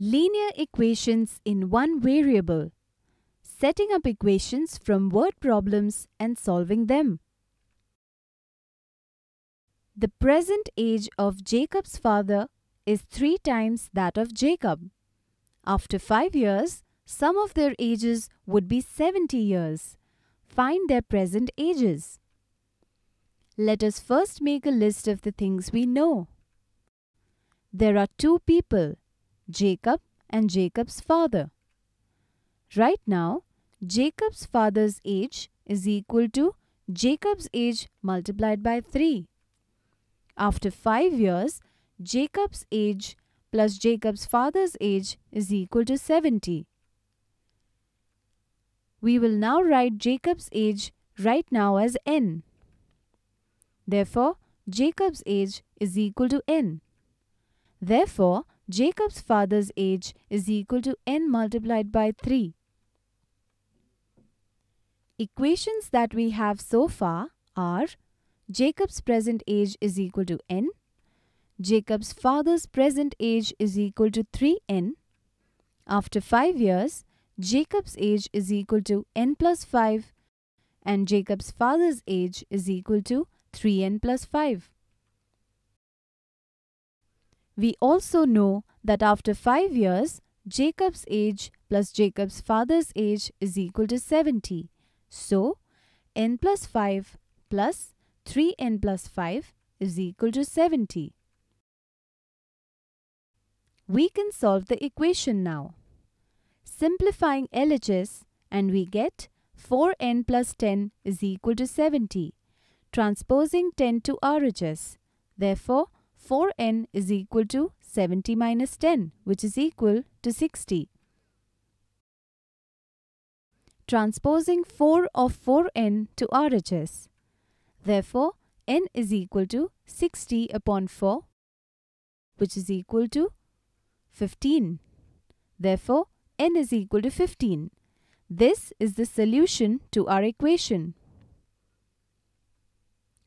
Linear equations in one variable. Setting up equations from word problems and solving them. The present age of Jacob's father is three times that of Jacob. After five years, sum of their ages would be 70 years. Find their present ages. Let us first make a list of the things we know. There are two people, Jacob and Jacob's father. Right now, Jacob's father's age is equal to Jacob's age multiplied by 3. After 5 years, Jacob's age plus Jacob's father's age is equal to 70. We will now write Jacob's age right now as n. Therefore, Jacob's age is equal to n. Therefore, Jacob's father's age is equal to n multiplied by 3. Equations that we have so far are Jacob's present age is equal to n, Jacob's father's present age is equal to 3n. After 5 years, Jacob's age is equal to n plus 5 and Jacob's father's age is equal to 3n plus 5. We also know that after 5 years, Jacob's age plus Jacob's father's age is equal to 70. So, n plus 5 plus 3n plus 5 is equal to 70. We can solve the equation now. Simplifying LHS and we get 4n plus 10 is equal to 70. Transposing 10 to RHS. Therefore, 4n is equal to 70 minus 10 which is equal to 60. Transposing 4 of 4n to RHS. Therefore, n is equal to 60 upon 4 which is equal to 15. Therefore, n is equal to 15. This is the solution to our equation.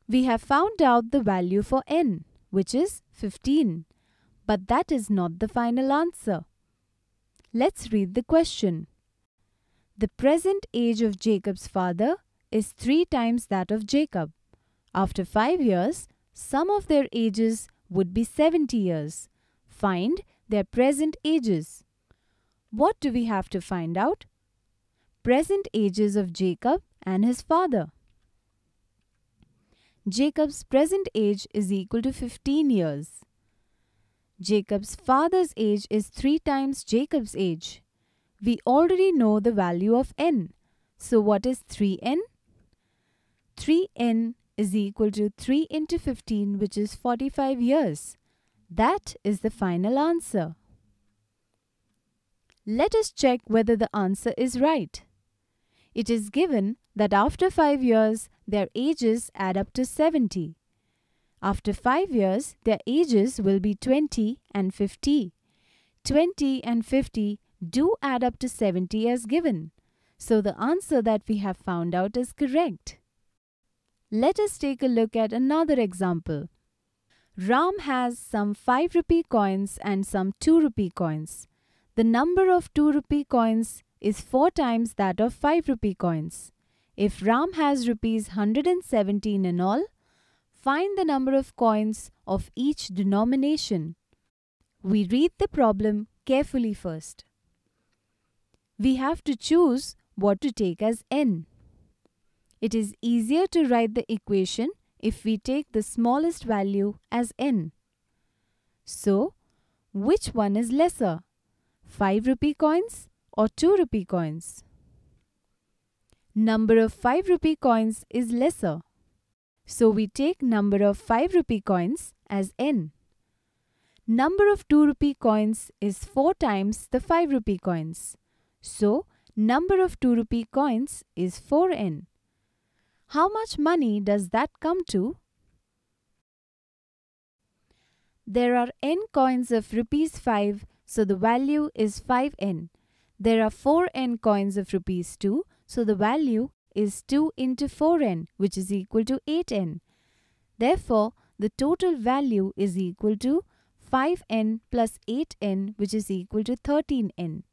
We have found out the value for n which is 15. But that is not the final answer. Let's read the question. The present age of Jacob's father is three times that of Jacob. After five years, sum of their ages would be 70 years. Find their present ages. What do we have to find out? Present ages of Jacob and his father. Jacob's present age is equal to 15 years. Jacob's father's age is 3 times Jacob's age. We already know the value of n. So what is 3n? 3n is equal to 3 into 15 which is 45 years. That is the final answer. Let us check whether the answer is right. It is given that after 5 years, their ages add up to 70. After 5 years, their ages will be 20 and 50. 20 and 50 do add up to 70 as given. So the answer that we have found out is correct. Let us take a look at another example. Ram has some 5 rupee coins and some 2 rupee coins. The number of 2 rupee coins is 4 times that of 5 rupee coins. If Ram has rupees 117 in all, find the number of coins of each denomination. We read the problem carefully first. We have to choose what to take as n. It is easier to write the equation if we take the smallest value as n. So, which one is lesser? 5 rupee coins or 2 rupee coins? Number of 5 rupee coins is lesser. So we take number of 5 rupee coins as n. Number of 2 rupee coins is 4 times the 5 rupee coins. So number of 2 rupee coins is 4n. How much money does that come to? There are n coins of rupees 5 so the value is 5n. There are 4n coins of rupees 2, so the value is 2 into 4n, which is equal to 8n. Therefore, the total value is equal to 5n plus 8n which is equal to 13n.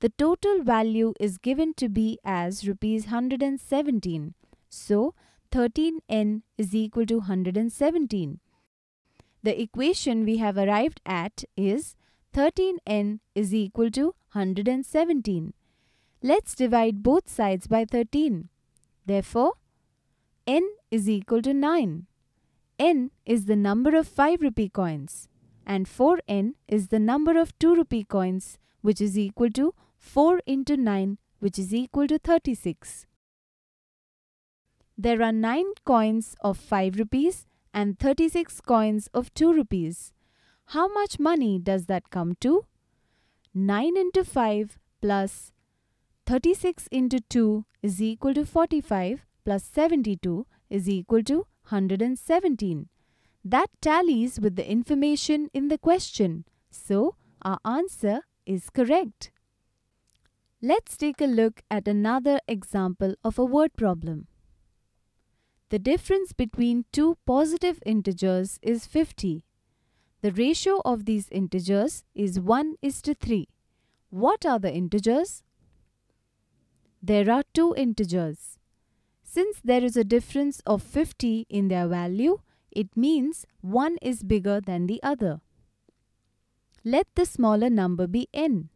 The total value is given to be as rupees 117. So 13n is equal to 117. The equation we have arrived at is 13n is equal to 117. Let's divide both sides by 13. Therefore, n is equal to 9. n is the number of 5 rupee coins and 4n is the number of 2 rupee coins which is equal to 4 into 9 which is equal to 36. There are 9 coins of 5 rupees and 36 coins of 2 rupees. How much money does that come to? 9 into 5 plus 36 into 2 is equal to 45 plus 72 is equal to 117. That tallies with the information in the question. So, our answer is correct. Let's take a look at another example of a word problem. The difference between two positive integers is 50. The ratio of these integers is 1 is to 3. What are the integers? There are two integers. Since there is a difference of 50 in their value, it means one is bigger than the other. Let the smaller number be n.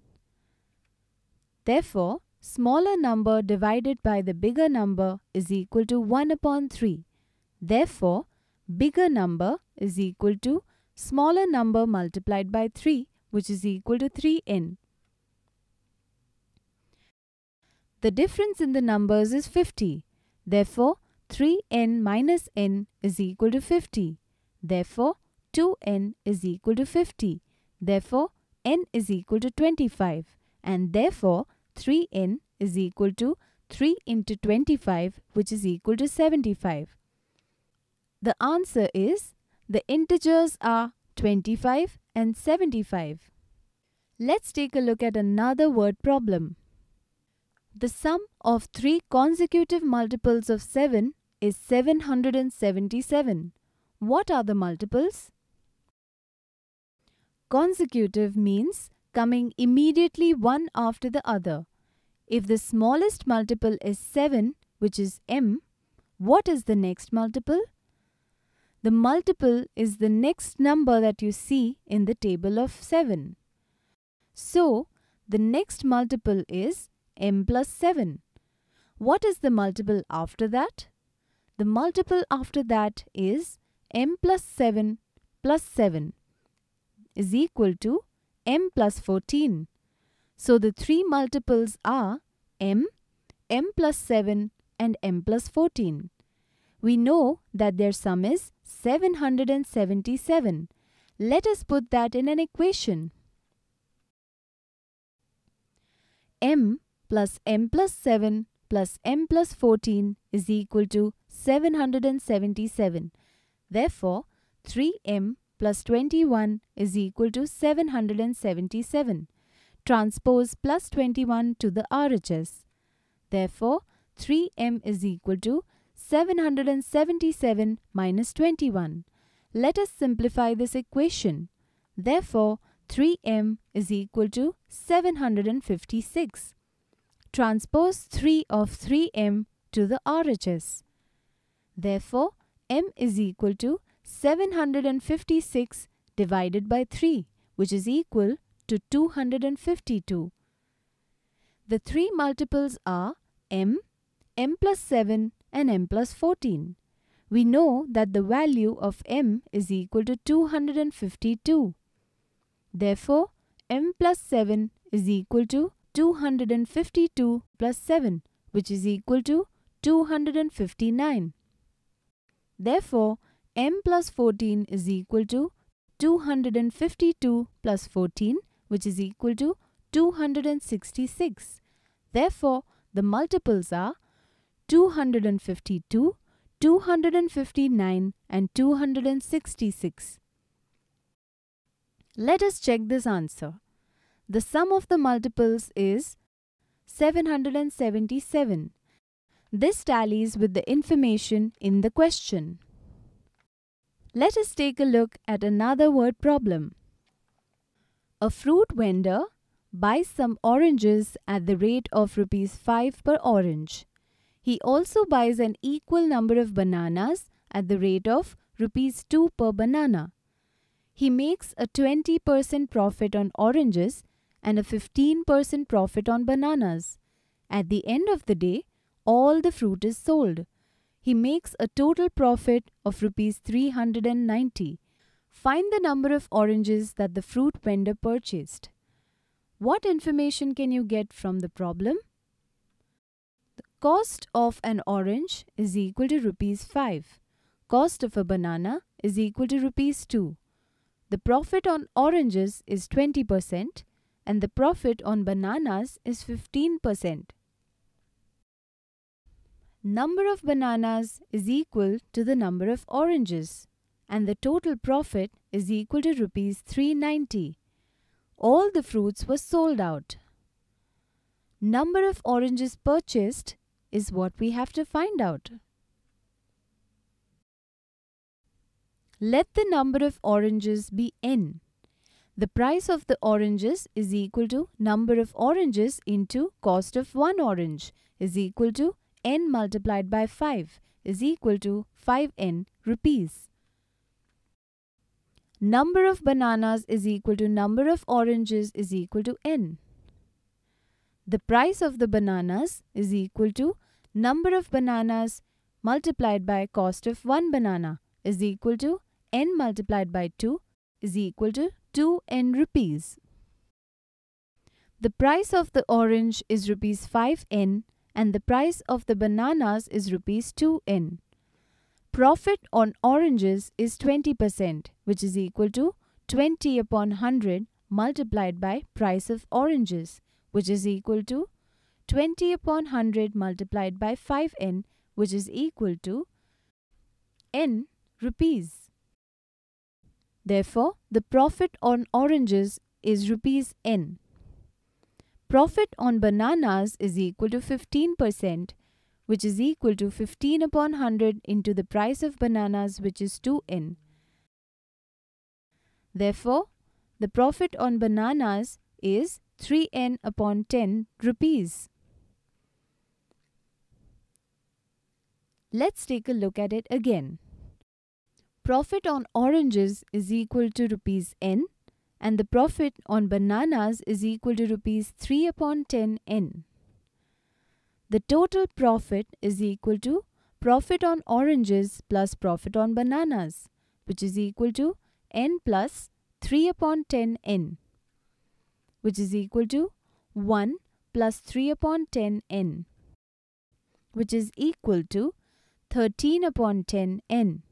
Therefore, smaller number divided by the bigger number is equal to 1 upon 3. Therefore, bigger number is equal to smaller number multiplied by 3 which is equal to 3n. The difference in the numbers is 50. Therefore, 3n minus n is equal to 50. Therefore, 2n is equal to 50. Therefore, n is equal to 25. And therefore, 3n is equal to 3 into 25 which is equal to 75. The answer is the integers are 25 and 75. Let's take a look at another word problem. The sum of three consecutive multiples of 7 is 777. What are the multiples? Consecutive means coming immediately one after the other. If the smallest multiple is 7, which is m, what is the next multiple? The multiple is the next number that you see in the table of 7. So, the next multiple is m plus 7. What is the multiple after that? The multiple after that is m plus 7 plus 7 is equal to m plus 14. So the three multiples are m, m plus 7 and m plus 14. We know that their sum is 777. Let us put that in an equation. m plus m plus 7 plus m plus 14 is equal to 777. Therefore, 3m plus 21 is equal to 777. Transpose plus 21 to the RHS. Therefore, 3m is equal to 777 minus 21. Let us simplify this equation. Therefore, 3m is equal to 756 transpose 3 of 3m to the RHS. Therefore, m is equal to 756 divided by 3 which is equal to 252. The three multiples are m, m plus 7 and m plus 14. We know that the value of m is equal to 252. Therefore, m plus 7 is equal to 252 plus 7 which is equal to 259. Therefore, m plus 14 is equal to 252 plus 14 which is equal to 266. Therefore, the multiples are 252, 259 and 266. Let us check this answer. The sum of the multiples is 777. This tallies with the information in the question. Let us take a look at another word problem. A fruit vendor buys some oranges at the rate of rupees 5 per orange. He also buys an equal number of bananas at the rate of rupees 2 per banana. He makes a 20% profit on oranges and a 15% profit on bananas. At the end of the day, all the fruit is sold. He makes a total profit of rupees 390. Find the number of oranges that the fruit vendor purchased. What information can you get from the problem? The cost of an orange is equal to rupees 5. Cost of a banana is equal to rupees 2. The profit on oranges is 20% and the profit on bananas is 15%. Number of bananas is equal to the number of oranges and the total profit is equal to rupees 390. All the fruits were sold out. Number of oranges purchased is what we have to find out. Let the number of oranges be n. The price of the oranges is equal to number of oranges into cost of one orange is equal to n multiplied by 5 is equal to 5n rupees. Number of bananas is equal to number of oranges is equal to n. The price of the bananas is equal to number of bananas multiplied by cost of one banana is equal to n multiplied by 2 is equal to 2n rupees. The price of the orange is rupees 5n and the price of the bananas is rupees 2n. Profit on oranges is 20% which is equal to 20 upon 100 multiplied by price of oranges which is equal to 20 upon 100 multiplied by 5n which is equal to n rupees. Therefore, the profit on oranges is rupees n. Profit on bananas is equal to 15% which is equal to 15 upon 100 into the price of bananas which is 2n. Therefore, the profit on bananas is 3n upon 10 rupees. Let's take a look at it again. Profit on oranges is equal to rupees n and the profit on bananas is equal to rupees 3 upon 10 n. The total profit is equal to profit on oranges plus profit on bananas which is equal to n plus 3 upon 10 n which is equal to 1 plus 3 upon 10 n which is equal to 13 upon 10 n.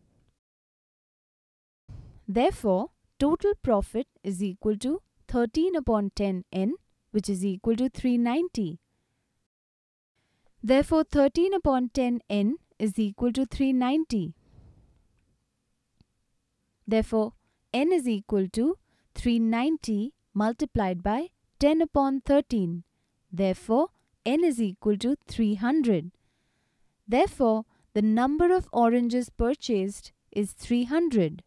Therefore, total profit is equal to 13 upon 10 n which is equal to 390. Therefore, 13 upon 10 n is equal to 390. Therefore, n is equal to 390 multiplied by 10 upon 13. Therefore, n is equal to 300. Therefore, the number of oranges purchased is 300.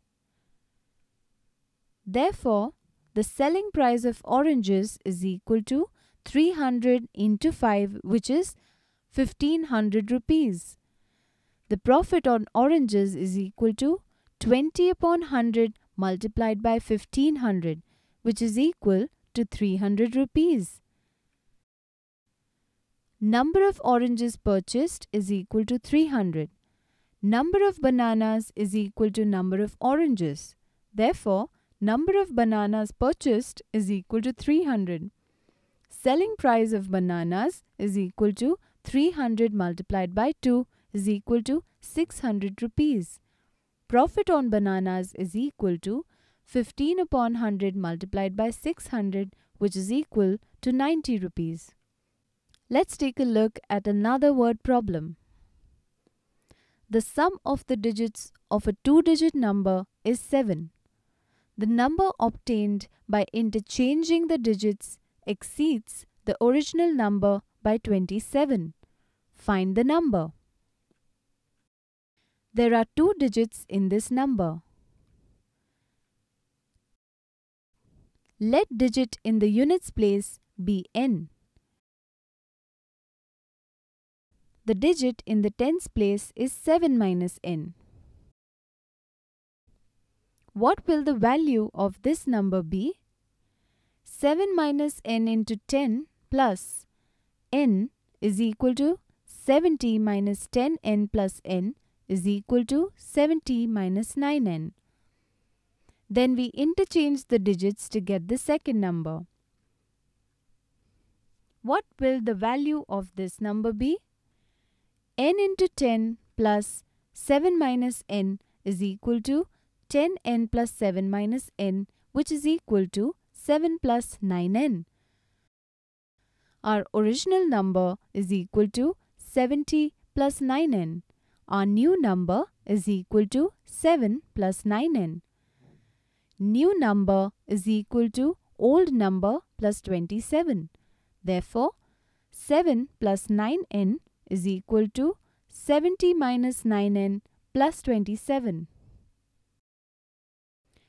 Therefore, the selling price of oranges is equal to 300 into 5 which is 1500 rupees. The profit on oranges is equal to 20 upon 100 multiplied by 1500 which is equal to 300 rupees. Number of oranges purchased is equal to 300. Number of bananas is equal to number of oranges. Therefore, Number of bananas purchased is equal to 300. Selling price of bananas is equal to 300 multiplied by 2 is equal to 600 rupees. Profit on bananas is equal to 15 upon 100 multiplied by 600 which is equal to 90 rupees. Let's take a look at another word problem. The sum of the digits of a two-digit number is 7 the number obtained by interchanging the digits exceeds the original number by 27. Find the number. There are two digits in this number. Let digit in the units place be n. The digit in the tens place is 7 minus n. What will the value of this number be? 7 minus n into 10 plus n is equal to 70 minus 10n plus n is equal to 70 minus 9n. Then we interchange the digits to get the second number. What will the value of this number be? n into 10 plus 7 minus n is equal to 10n plus 7 minus n which is equal to 7 plus 9n. Our original number is equal to 70 plus 9n. Our new number is equal to 7 plus 9n. New number is equal to old number plus 27. Therefore, 7 plus 9n is equal to 70 minus 9n plus 27.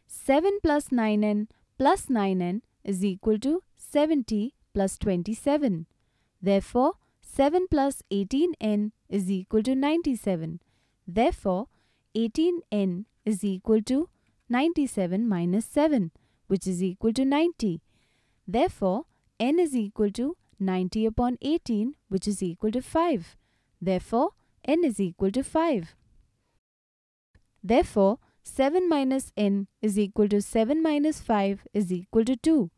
7 plus 9n plus 9n is equal to 70 plus 27. Therefore, 7 plus 18n is equal to 97. Therefore, 18n is equal to 97 minus 7 which is equal to 90. Therefore, n is equal to 90 upon 18 which is equal to 5. Therefore, n is equal to 5. Therefore, 7 minus n is equal to 7 minus 5 is equal to 2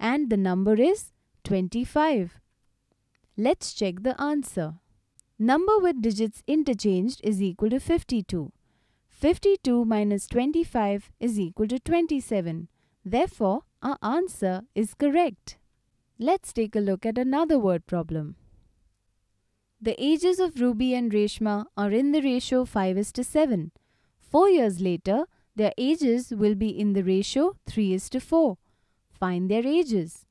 and the number is 25. Let's check the answer. Number with digits interchanged is equal to 52. 52 minus 25 is equal to 27. Therefore, our answer is correct. Let's take a look at another word problem. The ages of Ruby and Reshma are in the ratio 5 is to 7. Four years later, their ages will be in the ratio 3 is to 4. Find their ages.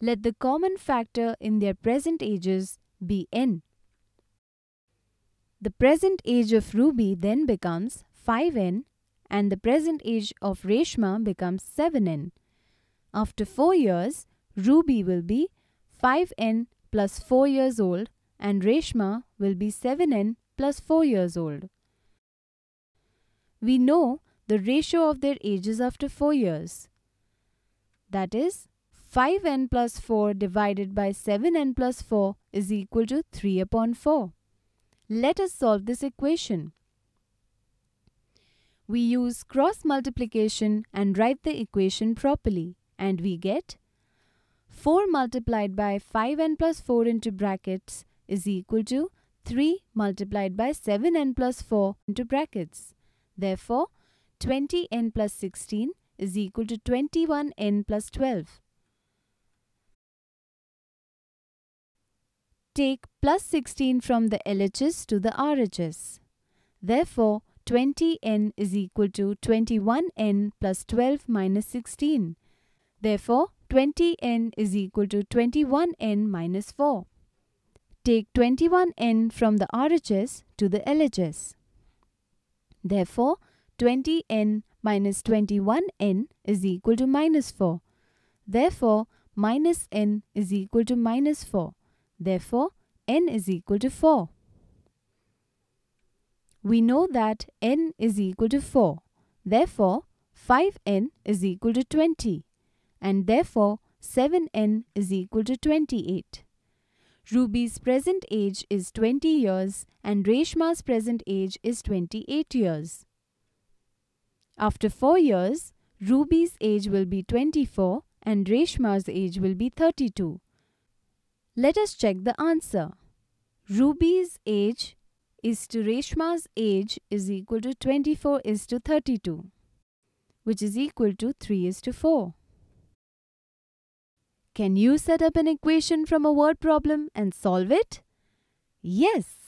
Let the common factor in their present ages be n. The present age of Ruby then becomes 5n and the present age of Reshma becomes 7n. After 4 years, Ruby will be 5n plus 4 years old and Reshma will be 7n plus 4 years old. We know the ratio of their ages after 4 years. That is, 5n plus 4 divided by 7n plus 4 is equal to 3 upon 4. Let us solve this equation. We use cross multiplication and write the equation properly and we get 4 multiplied by 5n plus 4 into brackets is equal to 3 multiplied by 7n plus 4 into brackets. Therefore, 20n plus 16 is equal to 21n plus 12. Take plus 16 from the LHS to the RHS. Therefore, 20n is equal to 21n plus 12 minus 16. Therefore, 20n is equal to 21n minus 4. Take 21n from the RHS to the LHS. Therefore, 20n minus 21n is equal to minus 4. Therefore, minus n is equal to minus 4. Therefore, n is equal to 4. We know that n is equal to 4. Therefore, 5n is equal to 20. And therefore, 7n is equal to 28. Ruby's present age is 20 years and Reshma's present age is 28 years. After 4 years, Ruby's age will be 24 and Reshma's age will be 32. Let us check the answer. Ruby's age is to Reshma's age is equal to 24 is to 32, which is equal to 3 is to 4. Can you set up an equation from a word problem and solve it? Yes.